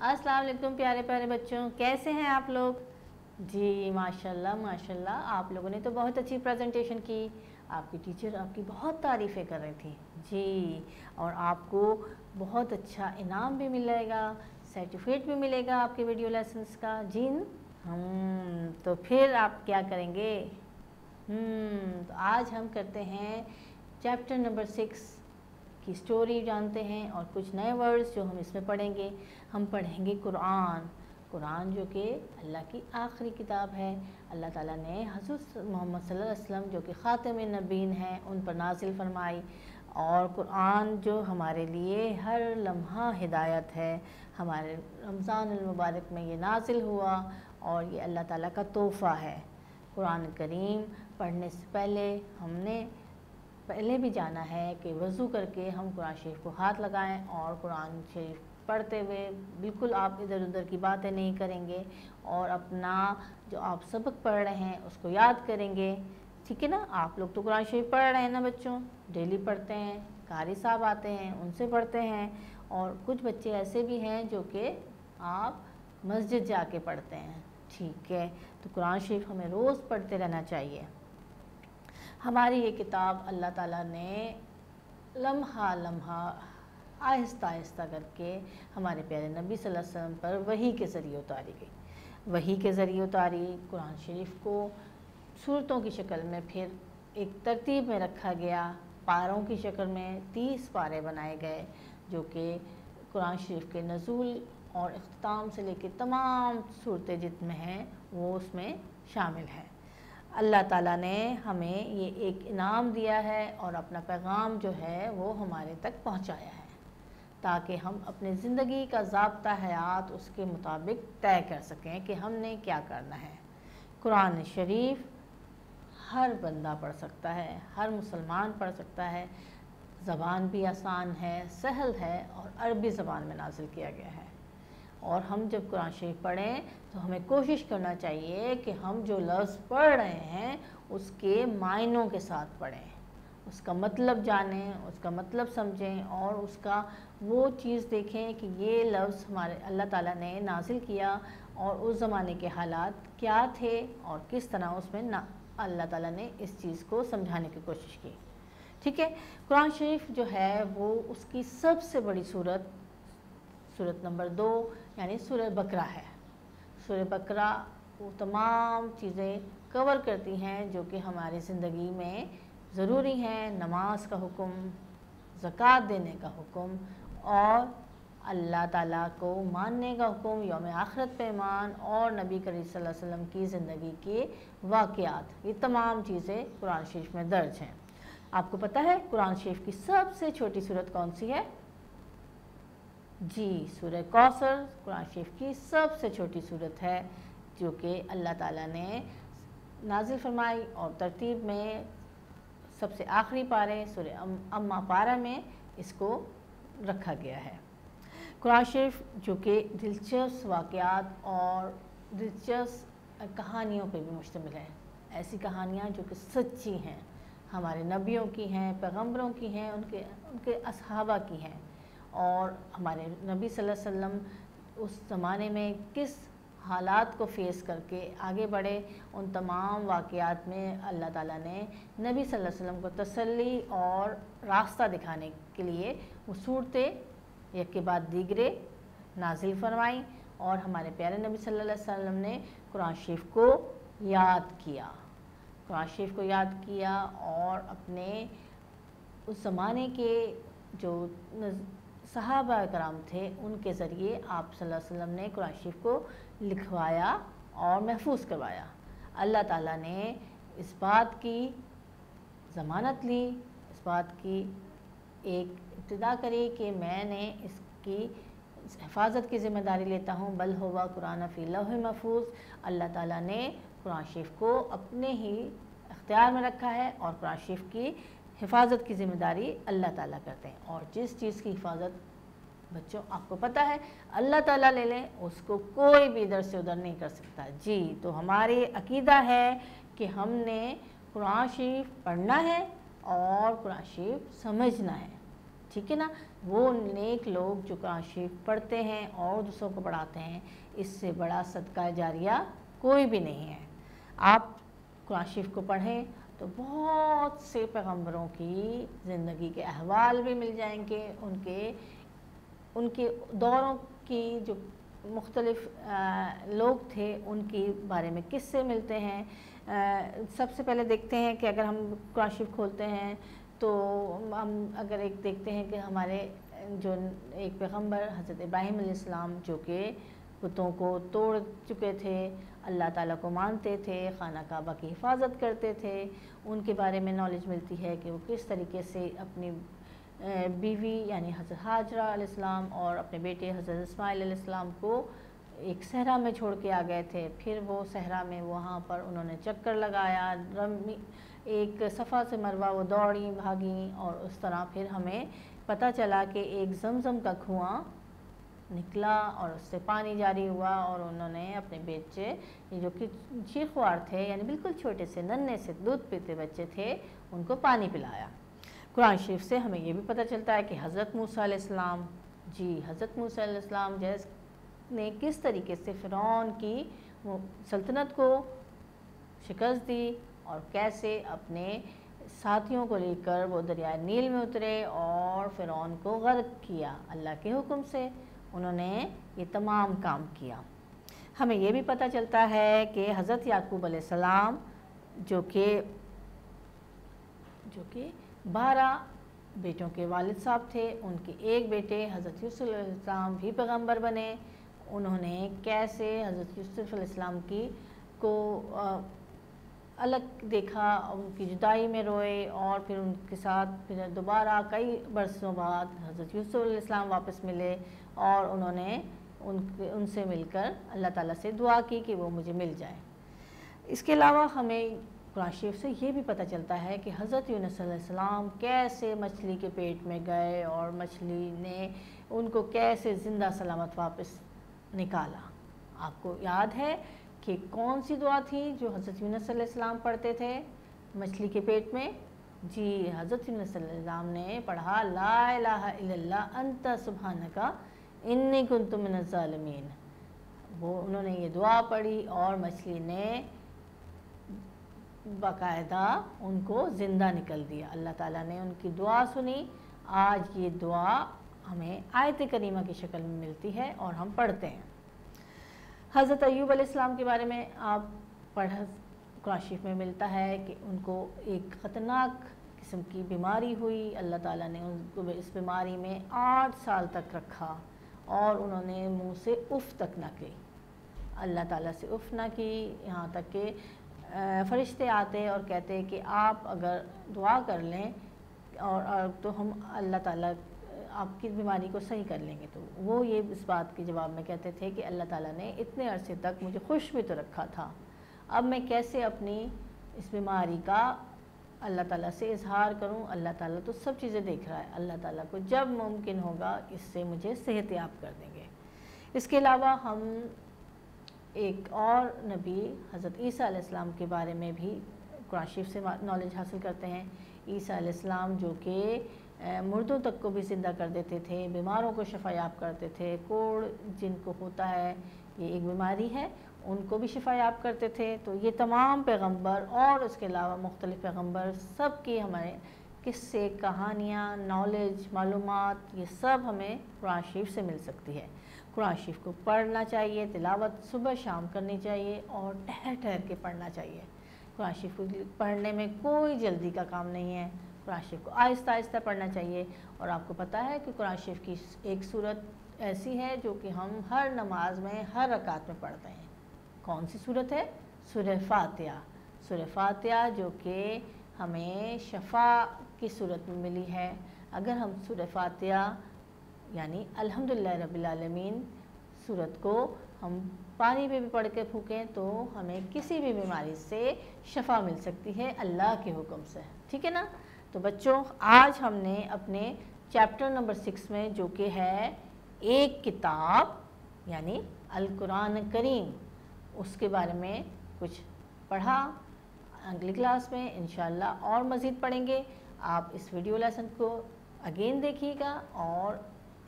अस्सलाम वालेकुम प्यारे प्यारे बच्चों कैसे हैं आप लोग? जी माशाल्लाह माशाल्लाह। आप लोगों ने तो बहुत अच्छी प्रेजेंटेशन की। आपकी टीचर आपकी बहुत तारीफ़ें कर रही थी। जी और आपको बहुत अच्छा इनाम भी मिलेगा सर्टिफिकेट भी मिलेगा आपके वीडियो लेसन्स का। जी हम तो फिर आप क्या करेंगे? हम्म, तो आज हम करते हैं चैप्टर नंबर सिक्स की स्टोरी जानते हैं और कुछ नए वर्ड्स जो हम इसमें पढ़ेंगे, हम पढ़ेंगे कुरान। कुरान जो कि अल्लाह की आखिरी किताब है। अल्लाह ताला ने हज़रत मोहम्मद सल्लल्लाहु अलैहि वसल्लम जो कि ख़ातम नबीन हैं, उन पर नाजिल फरमाई। और कुरान जो हमारे लिए हर लम्हा हिदायत है। हमारे रमज़ान मुबारक में ये नाजिल हुआ और ये अल्लाह ताला का तोहफ़ा है। कुरान करीम पढ़ने से पहले हमने पहले भी जाना है कि वज़ू करके हम कुरान शरीफ को हाथ लगाएँ और कुरान शरीफ पढ़ते हुए बिल्कुल आप इधर उधर की बातें नहीं करेंगे और अपना जो आप सबक पढ़ रहे हैं उसको याद करेंगे। ठीक है ना? आप लोग तो कुरान शरीफ पढ़ रहे हैं ना बच्चों? डेली पढ़ते हैं, कारी साहब आते हैं, उनसे पढ़ते हैं और कुछ बच्चे ऐसे भी हैं जो कि आप मस्जिद जाके पढ़ते हैं। ठीक है? तो कुरान शरीफ हमें रोज़ पढ़ते रहना चाहिए। हमारी ये किताब अल्लाह ताला ने लम्हा लम्हा आहिस्ता आहिस्ता करके हमारे प्यारे नबी सल्लल्लाहु अलैहि वसल्लम पर वही के ज़रिए उतारी गई। वही के ज़रिए उतारी, कुरान शरीफ को सूरतों की शक्ल में फिर एक तरतीब में रखा गया, पारों की शक्ल में तीस पारे बनाए गए, जो कि कुरान शरीफ के नज़ुल और अख्ताम से लेकर तमाम सूरतें जितने हैं, वो उसमें शामिल हैं। अल्लाह ताला ने हमें ये एक इनाम दिया है और अपना पैगाम जो है वो हमारे तक पहुँचाया है, ताकि हम अपनी ज़िंदगी का जबता हयात उसके मुताबिक तय कर सकें कि हमने क्या करना है। कुरान शरीफ हर बंदा पढ़ सकता है, हर मुसलमान पढ़ सकता है। ज़बान भी आसान है, सहल है और अरबी ज़बान में नाजिल किया गया है। और हम जब कुरान शरीफ पढ़ें तो हमें कोशिश करना चाहिए कि हम जो लफ्ज़ पढ़ रहे हैं, उसके मायनों के साथ पढ़ें। उसका मतलब जानें, उसका मतलब समझें और उसका वो चीज़ देखें कि ये लफ्ज़ हमारे, अल्लाह ताला ने नाजिल किया और उस ज़माने के हालात क्या थे और किस तरह उसमें ना, अल्लाह ताला ने इस चीज़ को समझाने की कोशिश की। ठीक है? कुरान शरीफ जो है, वो उसकी सबसे बड़ी सूरत सूरत नंबर दो, यानी सूरत बकरा है। सूरत बकरा वो तमाम चीज़ें कवर करती हैं जो कि हमारी ज़िंदगी में ज़रूरी हैं, नमाज़ का हुक्म, ज़क़़त देने का हुक्म और अल्लाह ताला को मानने का हुक्म, योम आखरत पे ईमान और नबी करीम सल्लल्लाहु अलैहि वसल्लम की ज़िंदगी के वाक़ात ये तमाम चीज़ें कुरान शरीफ में दर्ज हैं। आपको पता है कुरान शरीफ की सबसे छोटी सूरत कौन सी है? जी, सूरह कौसर, कुरान शरीफ की सबसे छोटी सूरत है, जो कि अल्लाह ताला ने नाजिल फरमाई और तरतीब में सबसे आखिरी पारे सूर्य अम्मा पारा में इसको रखा गया है। कुरान शरीफ, जो कि दिलचस्प वाक़ात और दिलचस्प कहानियों पर भी मुश्तमिल है। ऐसी कहानियाँ जो कि सच्ची हैं, हमारे नबियों की हैं पैगम्बरों की हैं, उनके उनके असहाबा की हैं। और हमारे नबी सल्लल्लाहु अलैहि वसल्लम उस ज़माने में किस हालात को फेस करके आगे बढ़े, उन तमाम वाक़ात में अल्लाह ताला ने नबी सल्लल्लाहु अलैहि वसल्लम को तसल्ली और रास्ता दिखाने के लिए वो सूरतें एक के बाद दीगरे नाजिल फरमाई और हमारे प्यारे नबी सल्लल्लाहु अलैहि वसल्लम ने कुरान शरीफ को याद किया। कुरान शरीफ को याद किया और अपने उस ज़माने के जो सहाबा कराम थे, उनके ज़रिए आप वसल्लम ने कुरान शरीफ को लिखवाया और महफूज करवाया। अल्लाह ताला ने इस बात की ज़मानत ली, इस बात की एक इब्तदा करी कि मैंने इसकी हिफाजत की ज़िम्मेदारी लेता हूँ। बल हुआ कुरान फ़ी लह महफूज। अल्लाह ताला ने कुरान शरीफ को अपने ही अख्तियार में रखा है और कुरान शरीफ की हिफाजत की ज़िम्मेदारी अल्लाह ताला करते हैं। और जिस चीज़ की हिफाजत, बच्चों, आपको पता है, अल्लाह ताला ले लें, उसको कोई भी इधर से उधर नहीं कर सकता। जी तो हमारी अकीदा है कि हमने कुरान शरीफ पढ़ना है और कुरान शरीफ समझना है। ठीक है ना? वो नेक लोग जो कुरान शरीफ पढ़ते हैं और दूसरों को पढ़ाते हैं, इससे बड़ा सदका जारिया कोई भी नहीं है। आप कुरान शरीफ को पढ़ें तो बहुत से पैगम्बरों की ज़िंदगी के अहवाल भी मिल जाएँगे उनके उनके दौरों की जो मुख्तलिफ़ लोग थे उनके बारे में किससे मिलते हैं। आ, सबसे पहले देखते हैं कि अगर हम कुरान खोलते हैं तो हम अगर एक देखते हैं कि हमारे जो एक पैगंबर हज़रत इब्राहिम जो कि बुतों को तोड़ चुके थे। अल्लाह ताला को मानते थे, खाना काबा की हिफाजत करते थे। उनके बारे में नॉलेज मिलती है कि वो किस तरीके से अपनी बीवी यानी हज़रत हाजरा इस्लाम और अपने बेटे हज़रत इसमाइल इस्लाम को एक सहरा में छोड़ के आ गए थे। फिर वो सहरा में वहाँ पर उन्होंने चक्कर लगाया, रमी, एक सफ़ा से मरवा वो दौड़ी, भागी और उस तरह फिर हमें पता चला कि एक जमजम का कुआँ निकला और उससे पानी जारी हुआ और उन्होंने अपने बच्चे जो कि चीखवार थे, यानी बिल्कुल छोटे से नन्हे से दूध पीते बच्चे थे, उनको पानी पिलाया। कुरान शरीफ से हमें ये भी पता चलता है कि हज़रत मूसा जी, हज़रत मूसा जैस ने किस तरीके से फ़िरौन की सल्तनत को शिकस्त दी और कैसे अपने साथियों को लेकर वो दरिया नील में उतरे और फ़िरौन को गर्क किया अल्लाह के हुक्म से। उन्होंने ये तमाम काम किया। हमें ये भी पता चलता है कि हज़रत याकूब सलाम, जो कि जो कि बारह बेटों के वालिद साहब थे, उनके एक बेटे हज़रत यूसुफ़ भी पैगंबर बने। उन्होंने कैसे हज़रत यूसुफ़ की को अलग देखा, उनकी जुदाई में रोए और फिर उनके साथ फिर दोबारा कई बरसों बाद हज़रत यूसुफ़ वापस मिले। और उन्होंने उन उनसे मिलकर अल्लाह ताला से दुआ की कि वो मुझे मिल जाए। इसके अलावा हमें कुरान शरीफ से ये भी पता चलता है कि हज़रत यूनसम कैसे मछली के पेट में गए और मछली ने उनको कैसे ज़िंदा सलामत वापस निकाला। आपको याद है कि कौन सी दुआ थी जो हज़रत यूनसम पढ़ते थे मछली के पेट में? जी, हज़रत यूनसम ने पढ़ा, ला अंत सुबहान का इन्नी कुन तुम वो उन्होंने ये दुआ पढ़ी और मछली ने बाकायदा उनको ज़िंदा निकल दिया। अल्लाह ताला ने उनकी दुआ सुनी। आज ये दुआ हमें आयत करीमा की शक्ल में मिलती है और हम पढ़ते हैं। हज़रत अयूब अलैहिस्सलाम के बारे में आप पढ़ कुराशिफ में मिलता है कि उनको एक ख़तरनाक किस्म की बीमारी हुई। अल्लाह ताला ने उनको इस बीमारी में आठ साल तक रखा। और उन्होंने मुँह से उफ़ तक ना की। अल्लाह ताला से उफ़ ना की, यहाँ तक कि फ़रिश्ते आते और कहते कि आप अगर दुआ कर लें और तो हम अल्लाह ताला, आपकी बीमारी को सही कर लेंगे। तो वो ये इस बात के जवाब में कहते थे कि अल्लाह ताला ने इतने अरसे तक मुझे खुश भी तो रखा था। अब मैं कैसे अपनी इस बीमारी का अल्लाह ताला से इजहार करूँ, अल्लाह ताला तो सब चीज़ें देख रहा है। अल्लाह ताला को जब मुमकिन होगा, इससे मुझे सेहत याब कर देंगे। इसके अलावा हम एक और नबी, हज़रत ईसा के बारे में भी कुरान शरीफ से नॉलेज हासिल करते हैं। ईसा जो कि मुर्दों तक को भी ज़िंदा कर देते थे, बीमारों को शफायाब करते थे। कोड़ जिनको होता है, ये एक बीमारी है। उनको भी शफायाब करते थे। तो ये तमाम पैगंबर और उसके अलावा मुख्तलिफ़ पैगंबर सब की हमारे किस्से, कहानियाँ नॉलेज मालूम ये सब हमें कुरान शरीफ से मिल सकती है। कुरान शरीफ को पढ़ना चाहिए, तिलावत सुबह शाम करनी चाहिए और ठहर ठहर के पढ़ना चाहिए। कुरान शरीफ को पढ़ने में कोई जल्दी का काम नहीं है। कुरान शरीफ को आहिस्ता आहिस्ता पढ़ना चाहिए और आपको पता है कि कुरान शरीफ की एक सूरत ऐसी है जो कि हम हर नमाज़ में, हर रकात में पढ़ते हैं। कौन सी सूरत है? सुर फातिया सुर फातिया जो कि हमें शफा की सूरत में मिली है। अगर हम सुर फातिया यानी अल्हम्दुलिल्लाह रब्बिल आलमीन, सूरत को हम पानी पे भी पढ़ के फूकें तो हमें किसी भी बीमारी से शफा मिल सकती है, अल्लाह के हुक्म से। ठीक है ना? तो बच्चों, आज हमने अपने चैप्टर नंबर सिक्स में जो कि है, एक किताब, यानी अल कुरान करीम उसके बारे में कुछ पढ़ा। अगली क्लास में इन और मज़ीद पढ़ेंगे। आप इस वीडियो लेसन को अगेन देखिएगा और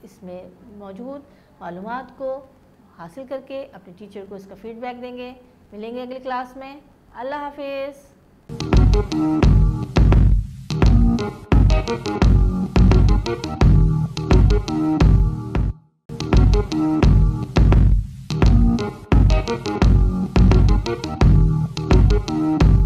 इसमें मौजूद मालूम को हासिल करके अपने टीचर को इसका फीडबैक देंगे। मिलेंगे अगली क्लास में। अल्लाह हाफिज़। Thank you.